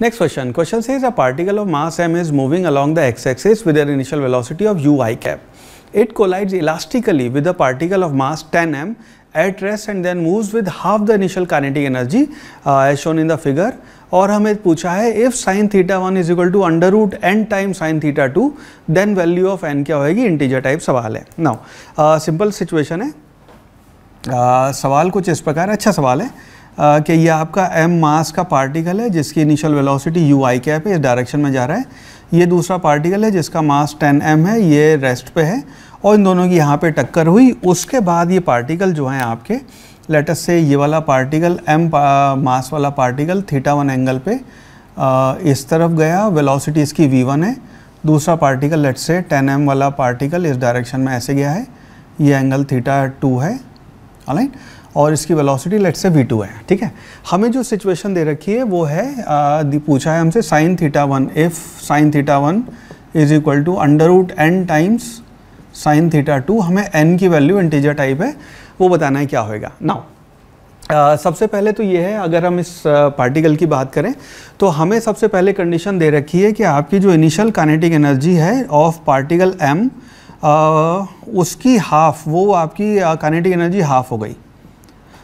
Next question. Question says a particle of mass m is moving along the x-axis with an initial velocity of u i cap. It collides elastically with a particle of mass 10 m at rest and then moves with half the initial kinetic energy uh, as shown in the figure. और हमें पूछा है if sine theta one is equal to under root n time sine theta two then value of n क्या होएगी integer type सवाल है now simple situation है uh, सवाल कुछ इस प्रकार अच्छा सवाल है कि ये आपका एम मास का पार्टिकल है जिसकी initial velocity u i cap है इस डायरेक्शन में जा रहा है। ये दूसरा पार्टिकल है जिसका मास 10 एम है ये रेस्ट पे है। और इन दोनों की यहाँ पे टक्कर हुई। उसके बाद ये पार्टिकल जो हैं आपके लेटस से ये वाला पार्टिकल एम मास वाला पार्टिकल थीटा वन एंगल पे आ, इस तरफ़ गया। वेलोसिटी इसकी वी वन है। दूसरा particle let say ten m वाला पार्टिकल इस डायरेक्शन में ऐसे गया है। ये एंगल थीटा टू है। ऑलराइट और इसकी velocity let say v two है ठीक है? हमें जो सिचुएशन दे रखी है वो है आ, पूछा है हमसे sine theta one if sine theta one is equal to under root n times sine theta two हमें एन की वैल्यू इंटीजर टाइप है वो बताना है क्या होएगा। नाउ Uh, सबसे पहले तो ये है अगर हम इस पार्टिकल uh, की बात करें तो हमें सबसे पहले कंडीशन दे रखी है कि आपकी जो इनिशियल काइनेटिक एनर्जी है ऑफ़ पार्टिकल एम उसकी हाफ़ वो आपकी काइनेटिक एनर्जी हाफ़ हो गई।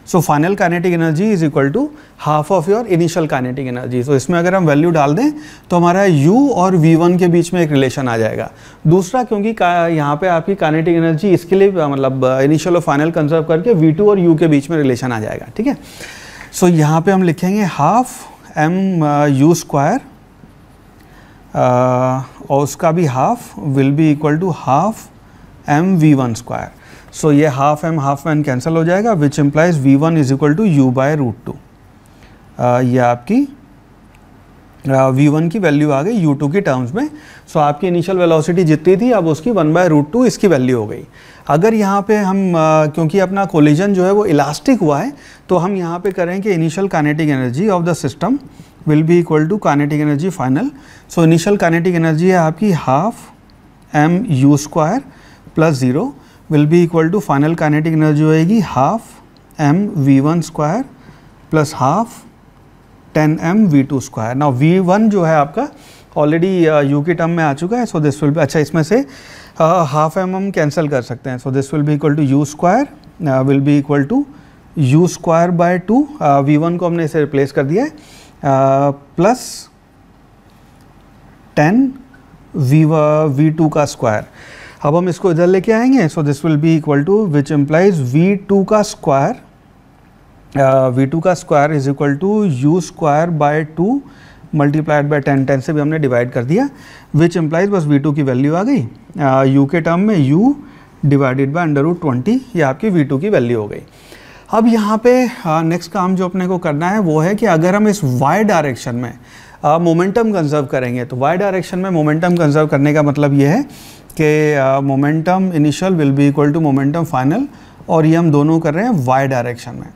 So final kinetic energy is equal to half of your initial kinetic energy so इसमें अगर हम वैल्यू डाल दें तो हमारा u और v1 के बीच में एक रिलेशन आ जाएगा। दूसरा क्योंकि यहाँ पे आपकी काइनेटिक एनर्जी इसके लिए मतलब इनिशियल और फाइनल कंजर्व करके v2 और u के बीच में रिलेशन आ जाएगा ठीक है? सो so, यहाँ पे हम लिखेंगे हाफ़ एम यू स्क्वायर और उसका भी half will be equal to half m v one square so ये half m half n cancel हो जाएगा which implies v one is equal to u by root two ये आपकी v uh, one की value आ गई u two की terms में. सो so, आपकी इनिशियल वेलोसिटी जितनी थी अब उसकी वन बाय रूट टू इसकी वैल्यू हो गई. अगर यहाँ पे हम uh, क्योंकि अपना कोलिजन जो है वो इलास्टिक हुआ है तो हम यहाँ पे करें कि initial kinetic energy of the system will be equal to kinetic energy final so initial kinetic energy है आपकी half m u square plus zero will be equal to final kinetic energy होएगी half m v one square plus half ten m v two square ना v one जो है आपका already you के term में आ चुका है सो दिस विल अच्छा इसमें से हाफ़ एम हम कैंसिल कर सकते हैं. So this will be equal to u square will be equal to u square by two v one को हमने इसे रिप्लेस कर दिया है. Plus ten v v two का स्क्वायर अब हम इसको इधर लेके आएँगे। So this will be equal to which implies v two का स्क्वायर वी टू का square is equal to u square by two multiplied by ten ten से भी हमने डिवाइड कर दिया विच एम्प्लाइज बस वी टू की वैल्यू आ गई। यू uh, के टर्म में u divided by under root twenty ये आपकी वी टू की वैल्यू हो गई। अब यहाँ पे नेक्स्ट uh, काम जो अपने को करना है वो है कि अगर हम इस वाई डायरेक्शन में मोमेंटम कंजर्व करेंगे। तो वाई डायरेक्शन में मोमेंटम कंजर्व करने का मतलब ये है कि momentum initial will be equal to momentum final और ये हम दोनों कर रहे हैं वाई डायरेक्शन में।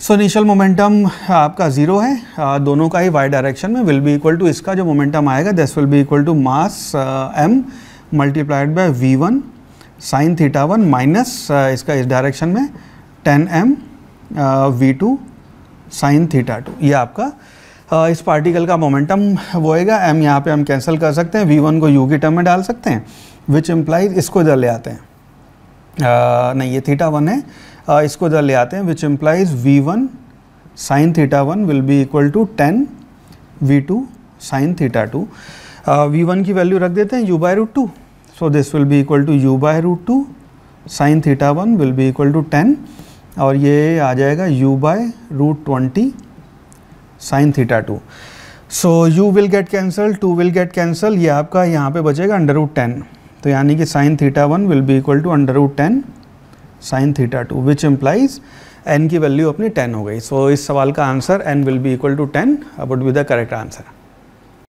सो इनिशियल मोमेंटम आपका ज़ीरो है। uh, दोनों का ही वाई डायरेक्शन में विल बी इक्वल टू इसका जो मोमेंटम आएगा this will be equal to mass m multiplied by v one sine theta one minus इसका इस डायरेक्शन में ten m v two sine theta two ये आपका इस पार्टिकल का मोमेंटम होएगा एम यहाँ पे हम कैंसिल कर सकते हैं वी वन को यू की टर्म में डाल सकते हैं विच एम्प्लाइज इसको इधर ले आते हैं। uh, नहीं ये थीटा वन है। uh, इसको इधर ले आते हैं which implies v one sine theta one will be equal to ten v two sine theta two v one की वैल्यू रख देते हैं u by root two so this will be equal to u by root two sine theta one will be equal to ten और ये आ जाएगा u by root twenty sine theta two. So u will get cancel two will get cancel ये आपका यहाँ पे बचेगा under root ten तो यानी कि sine theta one will be equal to under root ten sine theta two which implies n की value अपनी टेन हो गई। सो so, इस सवाल का answer n will be equal to ten would be the correct answer